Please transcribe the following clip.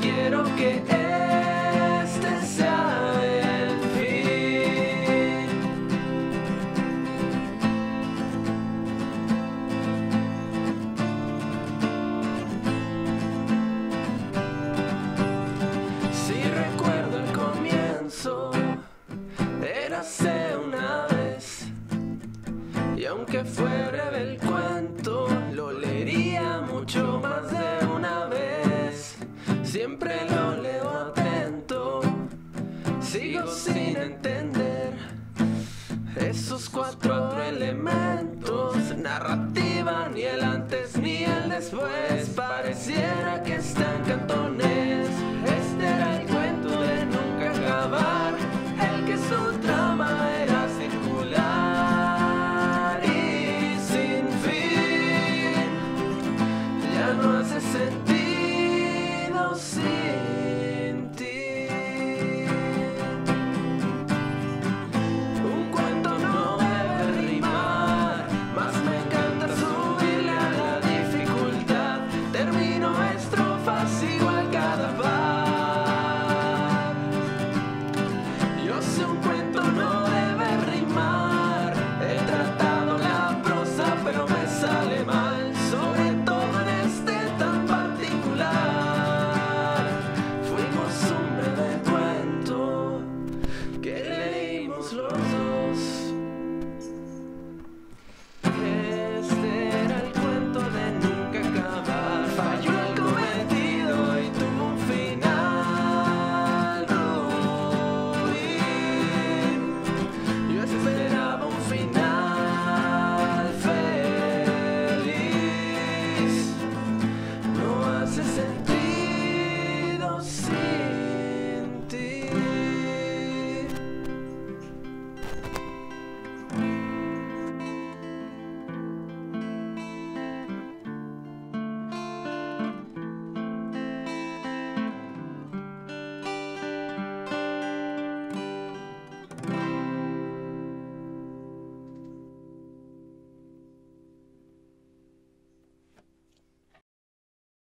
quiero que este sea el fin. Si recuerdo el comienzo, érase una vez, y aunque fue breve el cuento, siempre lo leo atento. Sigo sin entender esos cuatro elementos: narrativa, ni el antes ni el después. Pareciera que